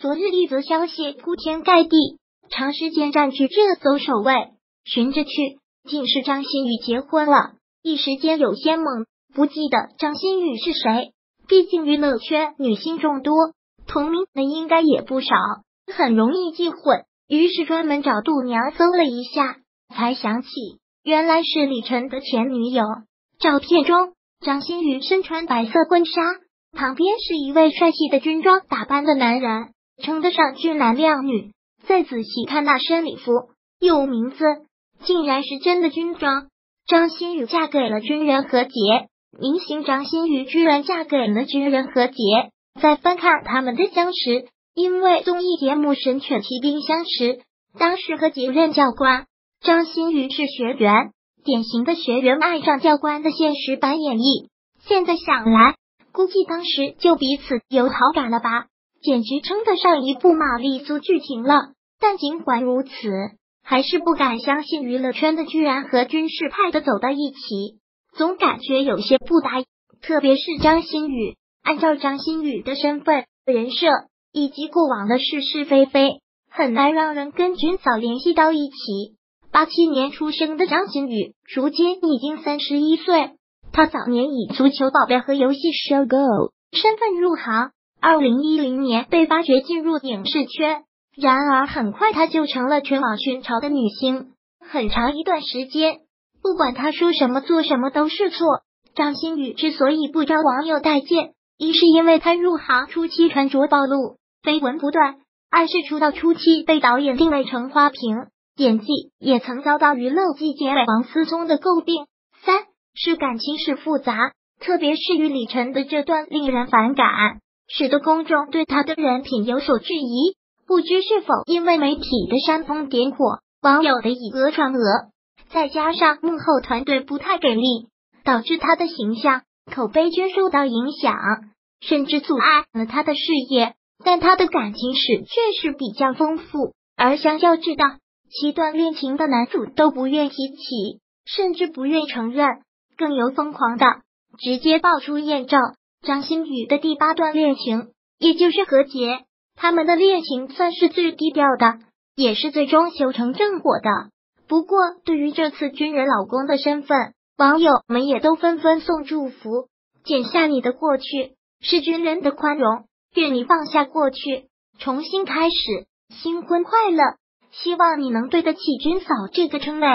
昨日一则消息铺天盖地，长时间占据热搜首位。寻着去，竟是张馨予结婚了，一时间有些懵，不记得张馨予是谁。毕竟娱乐圈女星众多，同名的应该也不少，很容易记混。于是专门找度娘搜了一下，才想起原来是李晨的前女友。照片中，张馨予身穿白色婚纱，旁边是一位帅气的军装打扮的男人，称得上俊男靓女。再仔细看那身礼服，有名字，竟然是真的军装。张馨予嫁给了军人何洁，明星张馨予居然嫁给了军人何洁。再翻看他们的相识，因为综艺节目《神犬奇兵》相识，当时何洁任教官，张馨予是学员。典型的学员爱上教官的现实版演绎，现在想来，估计当时就彼此有好感了吧，简直称得上一部玛丽苏剧情了。但尽管如此，还是不敢相信娱乐圈的居然和军事派的走到一起，总感觉有些不搭。特别是张馨予，按照张馨予的身份、人设以及过往的是是非非，很难让人跟军嫂联系到一起。八七年出生的张馨予，如今已经三十一岁。他早年以足球宝贝和游戏 Show Go 身份入行，二零一零年被发掘进入影视圈。然而很快她就成了全网寻潮的女星。很长一段时间，不管她说什么做什么都是错。张馨予之所以不招网友待见，一是因为她入行初期穿着暴露，绯闻不断；二是出道初期被导演定位成花瓶。演技也曾遭到娱乐季结尾王思聪的诟病。三是感情史复杂，特别是与李晨的这段令人反感，使得公众对他的人品有所质疑。不知是否因为媒体的煽风点火，网友的以讹传讹，再加上幕后团队不太给力，导致他的形象口碑均受到影响，甚至阻碍了他的事业。但他的感情史确实比较丰富，而相较之道。七段恋情的男主都不愿提起，甚至不愿承认，更有疯狂的直接爆出艳照。张馨予的第八段恋情，也就是何洁，他们的恋情算是最低调的，也是最终修成正果的。不过，对于这次军人老公的身份，网友们也都纷纷送祝福：剪下你的过去，是军人的宽容，愿你放下过去，重新开始，新婚快乐。希望你能对得起军嫂这个称谓。